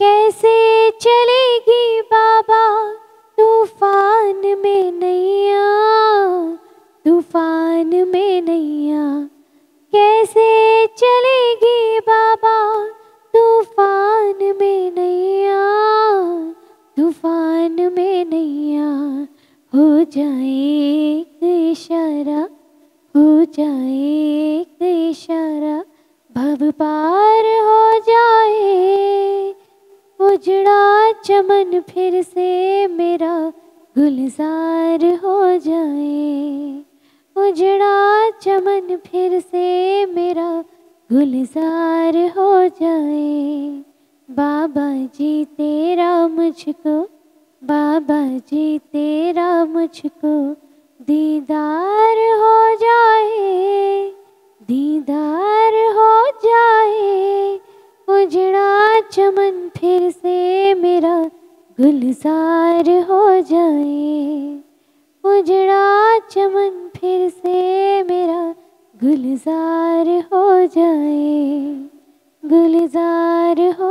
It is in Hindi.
कैसे चलेगी बाबा? तूफ़ान में नैया, तूफ़ान में नैया। कैसे चलेगी बाबा? तूफ़ान में नैया, तूफ़ान में नैया। हो जाए इशारा, हो जाए इशारा। भव पार हो उजड़ा चमन फिर से मेरा गुलजार हो जाए। उजड़ा चमन फिर से मेरा गुलजार हो जाए। बाबा जी तेरा मुझको, बाबा जी तेरा मुझको दीदार हो जाए, दीदार हो जाए। उजड़ा चमन फिर से मेरा गुलजार हो जाए। उजड़ा चमन फिर से मेरा गुलजार हो जाए। गुलजार हो